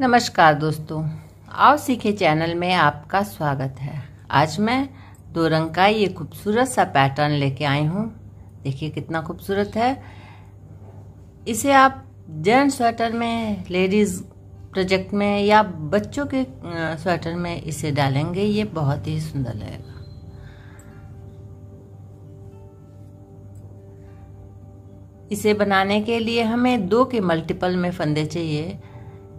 नमस्कार दोस्तों, आओ सीखे चैनल में आपका स्वागत है। आज मैं दो रंग का ये खूबसूरत सा पैटर्न लेके आई हूँ। देखिए कितना खूबसूरत है। इसे आप जेंट स्वेटर में, लेडीज़ प्रोजेक्ट में या बच्चों के स्वेटर में इसे डालेंगे, ये बहुत ही सुंदर लगेगा। इसे बनाने के लिए हमें दो के मल्टीपल में फंदे चाहिए।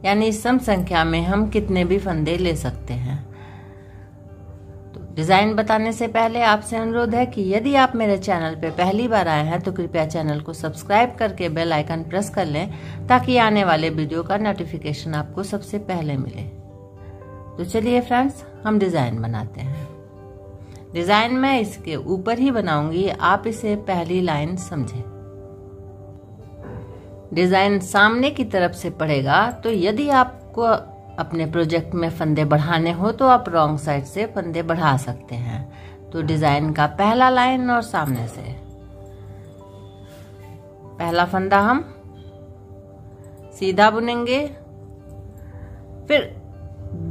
यानी सम संख्या में हम कितने भी फंदे ले सकते हैं। तो डिज़ाइन बताने से पहले आपसे अनुरोध है कि यदि आप मेरे चैनल पर पहली बार आए हैं तो कृपया चैनल को सब्सक्राइब करके बेल आइकन प्रेस कर लें, ताकि आने वाले वीडियो का नोटिफिकेशन आपको सबसे पहले मिले। तो चलिए फ्रेंड्स हम डिज़ाइन बनाते हैं। डिज़ाइन मैं इसके ऊपर ही बनाऊँगी, आप इसे पहली लाइन समझें। डिज़ाइन सामने की तरफ़ से पड़ेगा तो यदि आपको अपने प्रोजेक्ट में फंदे बढ़ाने हो तो आप रॉन्ग साइड से फंदे बढ़ा सकते हैं। तो डिज़ाइन का पहला लाइन और सामने से। पहला फंदा हम सीधा बुनेंगे, फिर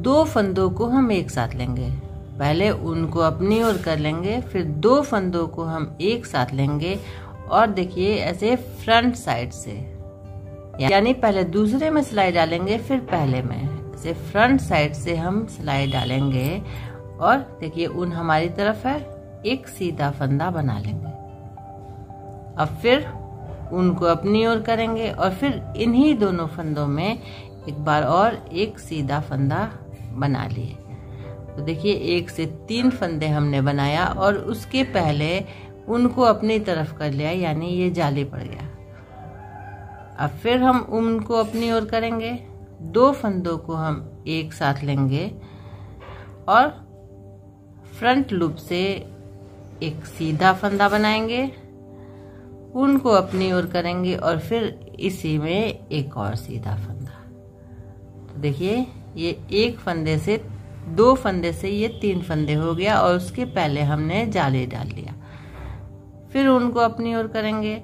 दो फंदों को हम एक साथ लेंगे। पहले उनको अपनी ओर कर लेंगे, फिर दो फंदों को हम एक साथ लेंगे, और देखिए ऐसे फ्रंट साइड से। यानी पहले दूसरे में सिलाई डालेंगे, फिर पहले में। से फ्रंट साइड से हम सिलाई डालेंगे, और देखिए, ऊन हमारी तरफ़ है, एक सीधा फंदा बना लेंगे। अब फिर उनको अपनी ओर करेंगे, और फिर इन्हीं दोनों फंदों में एक बार और एक सीधा फंदा बना लिए। तो देखिए, एक से तीन फंदे हमने बनाया, और उसके पहले उनको अपनी तरफ़ कर लिया, यानी ये जाली पड़ गया। अब फिर हम उनको अपनी ओर करेंगे। दो फंदों को हम एक साथ लेंगे और फ्रंट लूप से एक सीधा फंदा बनाएँगे। उनको अपनी ओर करेंगे और फिर इसी में एक और सीधा फंदा। तो देखिए, ये एक फंदे से, दो फंदे से ये तीन फंदे हो गया और उसके पहले हमने जाली डाल लिया। फिर उनको अपनी ओर करेंगे।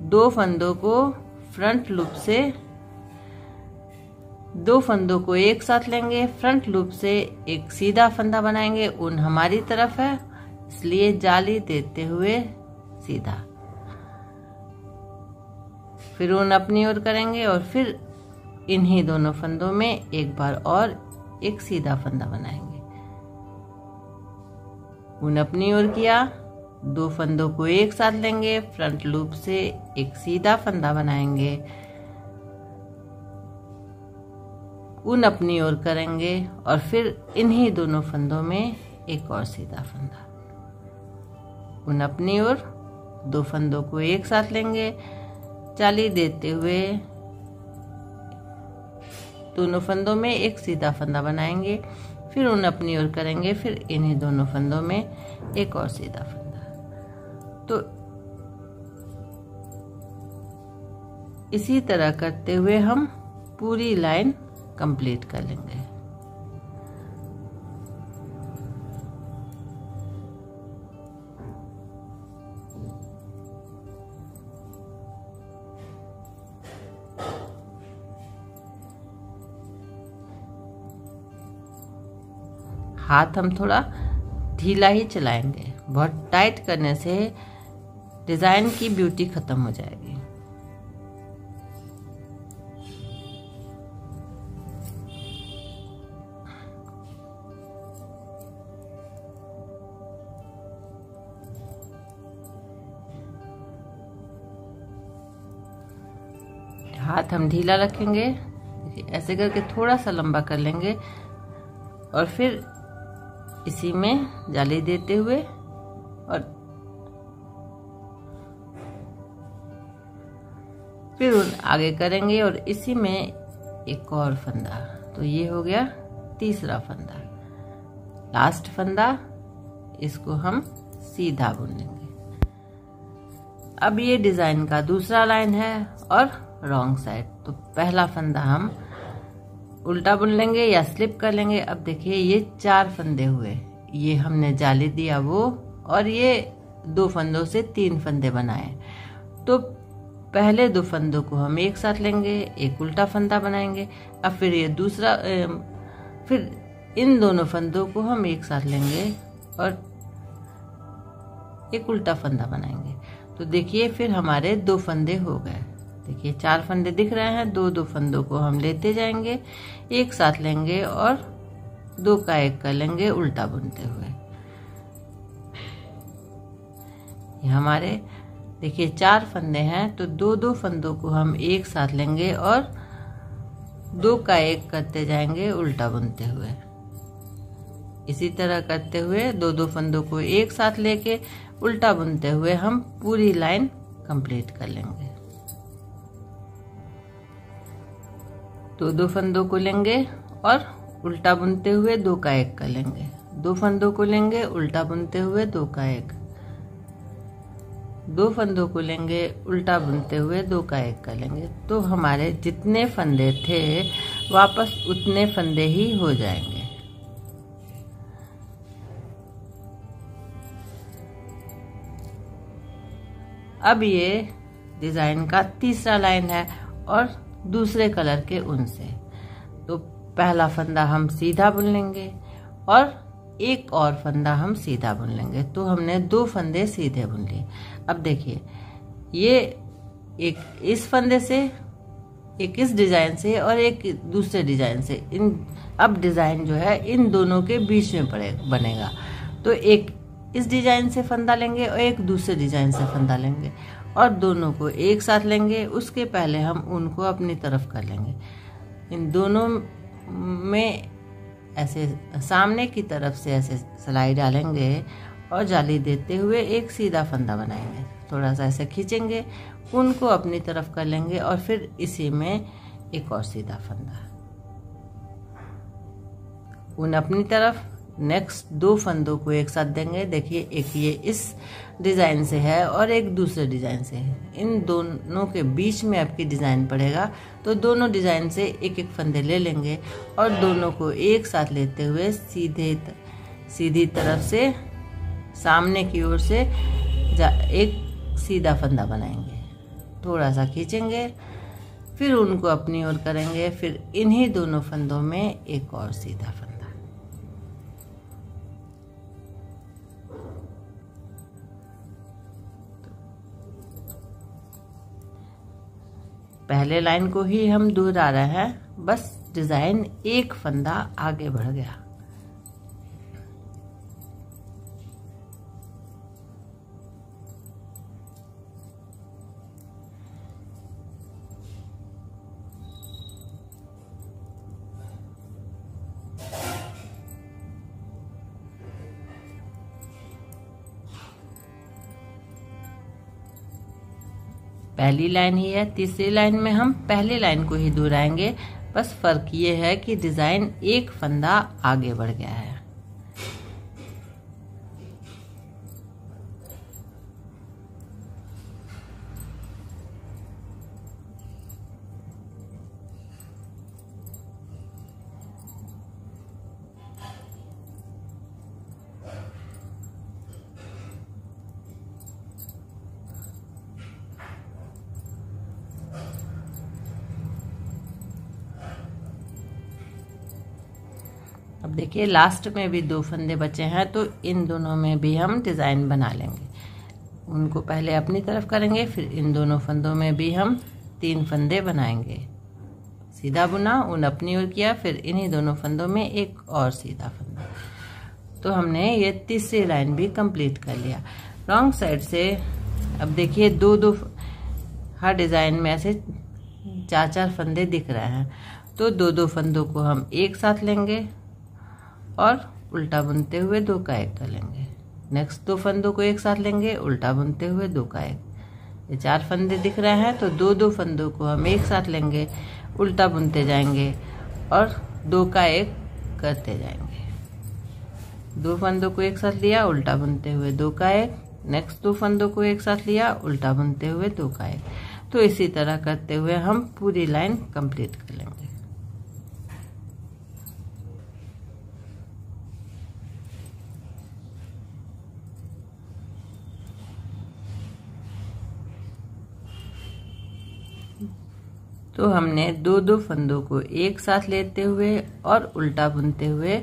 दो फंदों को फ्रंट लूप से दो फंदों को एक साथ लेंगे। फ्रंट लूप से एक सीधा फंदा बनाएँगे। ऊन हमारी तरफ़ है, इसलिए जाली देते हुए सीधा। फिर ऊन अपनी ओर करेंगे और फिर इन्हीं दोनों फंदों में एक बार और एक सीधा फंदा बनाएँगे। ऊन अपनी ओर किया। दो फंदों को एक साथ लेंगे, फ्रंट लूप से एक सीधा फंदा बनाएँगे। उन अपनी ओर करेंगे और फिर इन्हीं दोनों फंदों में एक और सीधा फंदा। उन अपनी ओर दो फंदों को एक साथ लेंगे। चाली देते हुए दोनों फंदों में एक सीधा फंदा बनाएँगे। फिर उन अपनी ओर करेंगे, फिर इन्हीं दोनों फंदों में एक और सीधा फंदा। तो इसी तरह करते हुए हम पूरी लाइन कंप्लीट कर लेंगे। हाथ हम थोड़ा ढीला ही चलाएँगे। बहुत टाइट करने से डिज़ाइन की ब्यूटी ख़त्म हो जाएगी। हाथ हम ढीला रखेंगे, ऐसे करके थोड़ा सा लंबा कर लेंगे और फिर इसी में जाली देते हुए फिर आगे करेंगे और इसी में एक और फंदा। तो ये हो गया तीसरा फंदा। लास्ट फंदा, इसको हम सीधा बुन लेंगे अब ये डिज़ाइन का दूसरा लाइन है और रॉन्ग साइड तो पहला फंदा हम उल्टा बुन लेंगे या स्लिप कर लेंगे। अब देखिए, ये चार फंदे हुए। ये हमने जाली दिया वो और ये दो फंदों से तीन फंदे बनाए। तो पहले दो फंदों को हम एक साथ लेंगे, एक उल्टा फंदा बनाएँगे। अब फिर ये दूसरा फिर इन दोनों फंदों को हम एक साथ लेंगे और एक उल्टा फंदा बनाएँगे। तो देखिए फिर हमारे दो फंदे हो गए। देखिए चार फंदे दिख रहे हैं, दो दो फंदों को हम लेते जाएँगे, एक साथ लेंगे और दो का एक कर लेंगे उल्टा बुनते हुए। हमारे देखिए, चार फंदे हैं तो दो दो फंदों को हम एक साथ लेंगे और दो का एक करते जाएँगे उल्टा बुनते हुए। इसी तरह करते हुए दो दो फंदों को एक साथ लेके उल्टा बुनते हुए हम पूरी लाइन कंप्लीट कर लेंगे। दो दो फंदों को लेंगे और उल्टा बुनते हुए दो का एक कर लेंगे। दो फंदों को लेंगे, उल्टा बुनते हुए दो का एक। दो फंदों को लेंगे, उल्टा बुनते हुए दो का एक कर लेंगे। तो हमारे जितने फंदे थे, वापस उतने फंदे ही हो जाएँगे। अब ये डिज़ाइन का तीसरा लाइन है और दूसरे कलर के ऊन से तो पहला फंदा हम सीधा बुन लेंगे और एक और फंदा हम सीधा बुन लेंगे। तो हमने दो फंदे सीधे बुन लिए। अब देखिए, ये एक इस फंदे से, एक इस डिज़ाइन से और एक दूसरे डिज़ाइन से। इन, अब डिज़ाइन जो है, इन दोनों के बीच में पड़े, बनेगा। तो एक इस डिज़ाइन से फंदा लेंगे और एक दूसरे डिज़ाइन से फंदा लेंगे। और दोनों को एक साथ लेंगे, उसके पहले हम उनको अपनी तरफ़ कर लेंगे। इन दोनों में ऐसे सामने की तरफ़ से ऐसे सिलाई डालेंगे और जाली देते हुए एक सीधा फंदा बनाएँगे। थोड़ा सा ऐसे खींचेंगे उनको अपनी तरफ़ कर लेंगे और फिर इसी में एक और सीधा फंदा। ऊन अपनी तरफ़ नेक्स्ट दो फंदों को एक साथ देंगे। देखिए, एक ये इस डिज़ाइन से है और एक दूसरे डिज़ाइन से है। इन दोनों के बीच में आपकी डिज़ाइन पड़ेगा तो दोनों डिज़ाइन से एक एक फंदे ले लेंगे और दोनों को एक साथ लेते हुए सीधे सीधी तरफ़ से, सामने की ओर से एक सीधा फंदा बनाएँगे। थोड़ा सा खींचेंगे, फिर उनको अपनी ओर करेंगे, फिर इन्हीं दोनों फंदों में एक और सीधा फंदा। पहले लाइन को ही हम दूर आ रहे हैं। बस डिज़ाइन एक फंदा आगे बढ़ गया। पहली लाइन ही है, तीसरी लाइन में हम पहली लाइन को ही दोहराएँगे। बस फ़र्क ये है कि डिज़ाइन एक फंदा आगे बढ़ गया है। अब देखिए लास्ट में भी दो फंदे बचे हैं तो इन दोनों में भी हम डिज़ाइन बना लेंगे। उनको पहले अपनी तरफ़ करेंगे, फिर इन दोनों फंदों में भी हम तीन फंदे बनाएँगे। सीधा बुना उन अपनी ओर किया, फिर इन्हीं दोनों फंदों में एक और सीधा फंदा। तो हमने ये तीसरी लाइन भी कंप्लीट कर लिया। रॉन्ग साइड से, अब देखिए दो दो हर डिज़ाइन में ऐसे चार चार फंदे दिख रहे हैं। तो दो दो फंदों को हम एक साथ लेंगे। और उल्टा बुनते हुए दो का एक कर लेंगे। नेक्स्ट दो फंदों को एक साथ लेंगे, उल्टा बुनते हुए दो का एक। ये चार फंदे दिख रहे हैं तो दो दो फंदों को हम एक साथ लेंगे, उल्टा बुनते जाएँगे और दो का एक करते जाएँगे। दो फंदों को एक साथ लिया, उल्टा बुनते हुए दो का एक। नेक्स्ट दो फंदों को एक साथ लिया, उल्टा बुनते हुए दो का एक। तो इसी तरह करते हुए हम पूरी लाइन कंप्लीट कर लेंगे। तो हमने दो दो फंदों को एक साथ लेते हुए और उल्टा बुनते हुए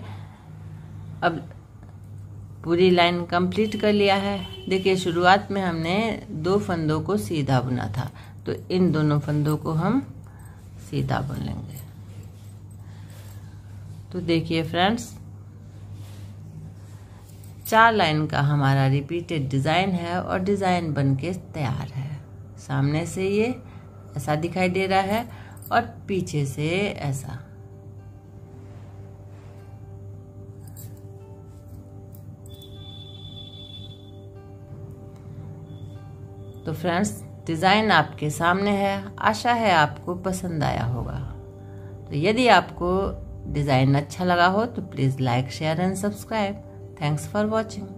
अब पूरी लाइन कंप्लीट कर लिया है। देखिए, शुरुआत में हमने दो फंदों को सीधा बुना था। तो इन दोनों फंदों को हम सीधा बुन लेंगे। तो देखिए फ्रेंड्स, चार लाइन का हमारा रिपीटेड डिज़ाइन है और डिज़ाइन बन के तैयार है। सामने से ये ऐसा दिखाई दे रहा है और पीछे से ऐसा। तो फ्रेंड्स, डिज़ाइन आपके सामने है, आशा है आपको पसंद आया होगा। तो यदि आपको डिज़ाइन अच्छा लगा हो तो please like, share and subscribe. Thanks for watching.